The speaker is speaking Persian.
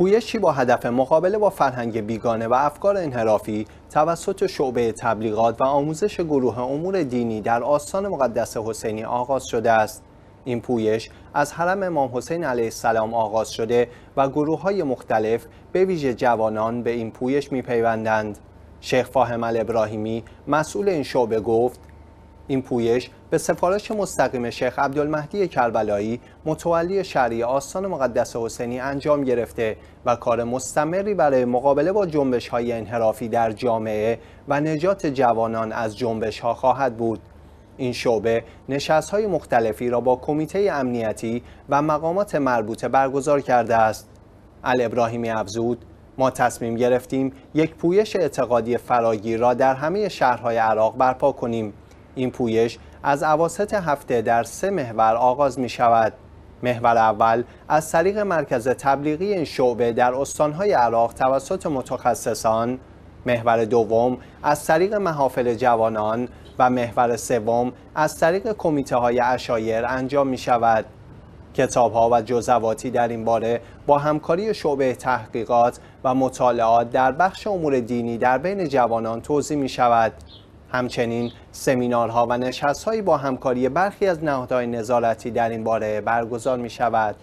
پویشی با هدف مقابله با فرهنگ بیگانه و افکار انحرافی توسط شعبه تبلیغات و آموزش گروه امور دینی در آستان مقدس حسینی آغاز شده است. این پویش از حرم امام حسین علیه السلام آغاز شده و گروه های مختلف به ویژه جوانان به این پویش میپیوندند. شیخ فاهم ابراهیمی مسئول این شعبه گفت این پویش به سفارش مستقیم شیخ عبدالمهدی کربلایی متولی شهری آستان مقدس حسینی انجام گرفته و کار مستمری برای مقابله با جنبش های انحرافی در جامعه و نجات جوانان از جنبش ها خواهد بود. این شعبه نشست های مختلفی را با کمیته امنیتی و مقامات مربوطه برگزار کرده است. ال ابراهیمی افزود ما تصمیم گرفتیم یک پویش اعتقادی فراگیر را در همه شهرهای عراق برپا کنیم این پویش از عواست هفته در سه محور آغاز می شود. محور اول از طریق مرکز تبلیغی این شعبه در استانهای عراق توسط متخصصان محور دوم از طریق محافل جوانان و محور سوم از طریق کمیته های اشایر انجام می شود. کتاب ها و جزواتی در این باره با همکاری شعبه تحقیقات و مطالعات در بخش امور دینی در بین جوانان توضیح می شود. همچنین سمینارها و نشستهایی با همکاری برخی از نهادهای نظارتی در این باره برگزار می شود.